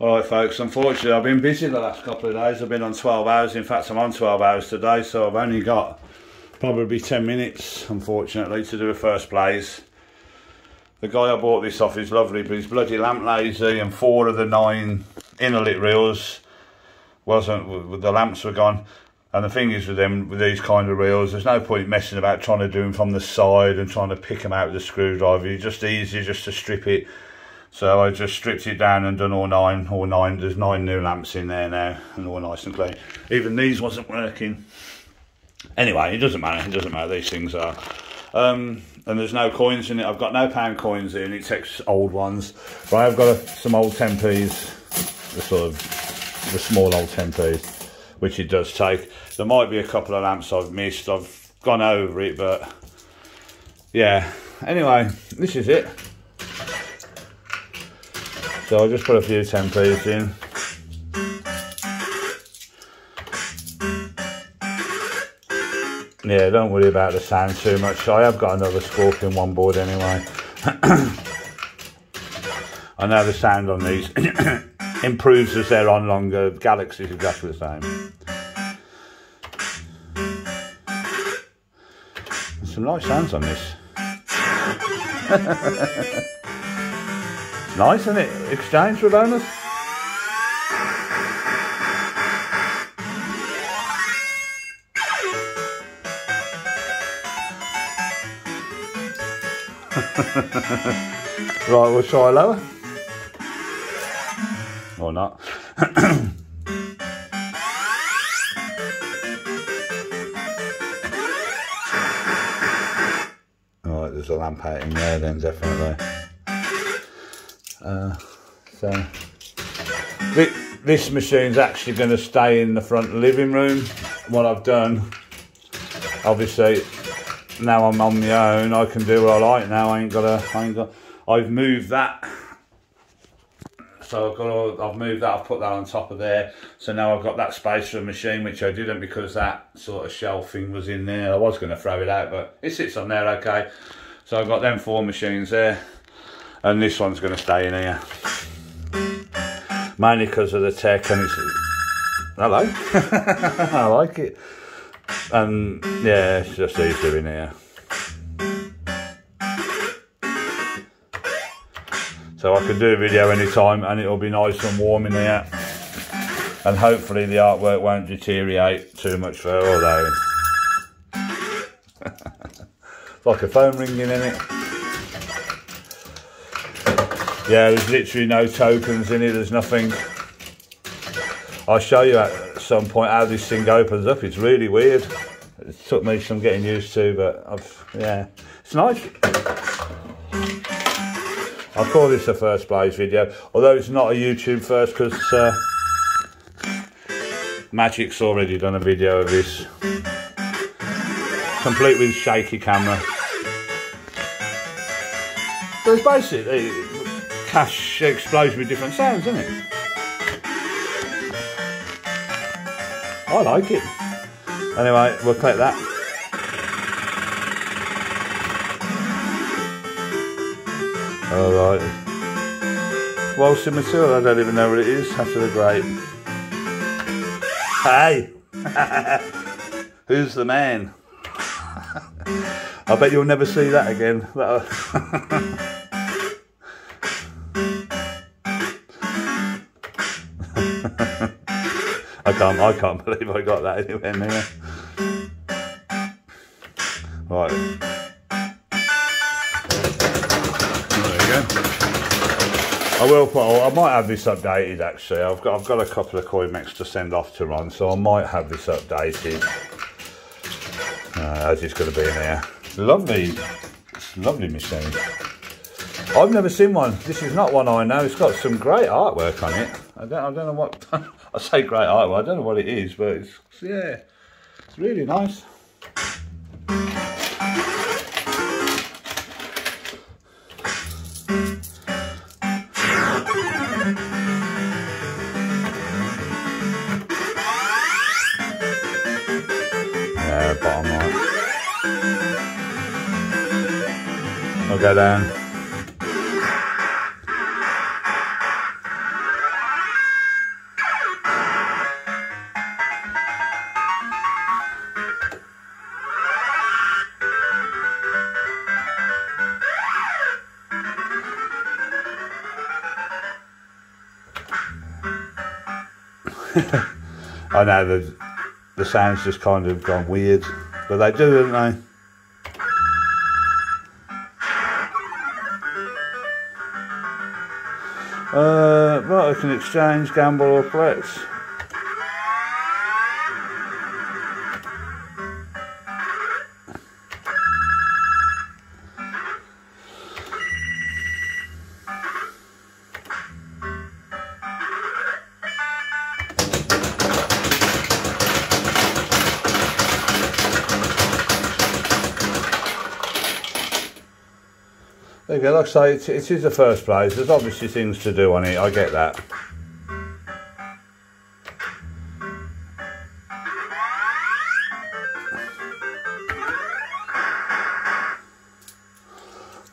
Alright folks, unfortunately I've been busy the last couple of days. I've been on 12 hours. In fact, I'm on 12 hours today, so I've only got probably 10 minutes, unfortunately, to do a first plays. The guy I bought this off is lovely, but his bloody lamp lazy and four of the nine inner lit reels wasn't, the lamps were gone. And the thing is with them, with these kind of reels, there's no point messing about trying to do them from the side and trying to pick them out with a screwdriver. It's just easier just to strip it so I just stripped it down and done all nine, all nine, there's nine new lamps in there now and all nice and clean. Even these wasn't working. Anyway, it doesn't matter, it doesn't matter, these things are. Um, and there's no coins in it, I've got no pound coins in, it takes old ones. But I've got a, some old 10p's, the sort of, the small old 10p's, which it does take. There might be a couple of lamps I've missed, I've gone over it, but yeah. Anyway, this is it. So I'll just put a few 10p's in. Yeah, don't worry about the sound too much. I have got another Scorpion one board anyway. I know the sound on these improves as they're on longer. Galaxy's exactly the same. There's some nice sounds on this. Nice, isn't it? Exchange for bonus. right, we'll try lower. Or not. Right, there's a lamp out in there then, definitely. Uh, so this machine's actually going to stay in the front living room. What I've done, obviously, now I'm on my own. I can do what I like now. I ain't got a. I ain't got. I've moved that. So I've got. I've moved that. I've put that on top of there. So now I've got that space for a machine, which I didn't because that sort of shelving was in there. I was going to throw it out, but it sits on there okay. So I've got them four machines there and this one's going to stay in here. Mainly because of the tech and it's hello? I like it. And yeah it's just easier in here. So I can do a video anytime and it'll be nice and warm in here. And hopefully the artwork won't deteriorate too much further although like a phone ringing in it yeah, there's literally no tokens in it, there's nothing. I'll show you at some point how this thing opens up. It's really weird. It took me some getting used to, but I've, yeah, it's nice. I'll call this a first place video, although it's not a YouTube first because uh, Magic's already done a video of this. Complete with shaky camera. So it's basically, cash explodes with different sounds, isn't it? I like it. Anyway, we'll click that. Alright. Waltzing Matilda, I don't even know what it is after the grape. Hey! Who's the man? I bet you'll never see that again. I can't I can't believe I got that anywhere near. Right. There you go. I will put. I might have this updated. Actually, I've got. I've got a couple of coin Coimex to send off to run, so I might have this updated. Uh, as it's going to be in here. Lovely, lovely machine. I've never seen one. This is not one I know. It's got some great artwork on it. I don't. I don't know what. I say great artwork. I don't know what it is, but it's yeah, it's really nice. I'll go down. I know the the sound's just kind of gone weird, but they do, don't they? Uh, right, I can exchange, gamble or flex. There you go, like I say, it, it is the first place. There's obviously things to do on it, I get that.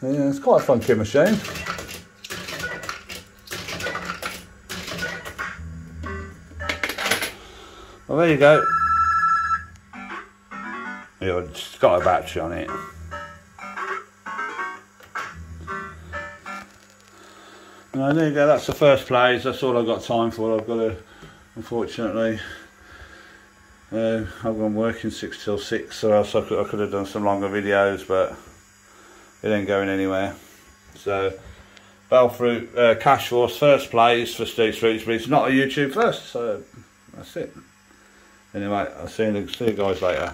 Yeah, it's quite a funky machine. Well, there you go. It's got a battery on it. No, there you go, that's the first plays, that's all I've got time for. I've got to, unfortunately, uh, I've gone working 6 till 6, or else I could, I could have done some longer videos, but it ain't going anywhere. So, Bell-Fruit uh, Cash Force, first plays for Steve's Fruity's, but it's not a YouTube first, so that's it. Anyway, I'll see you, see you guys later.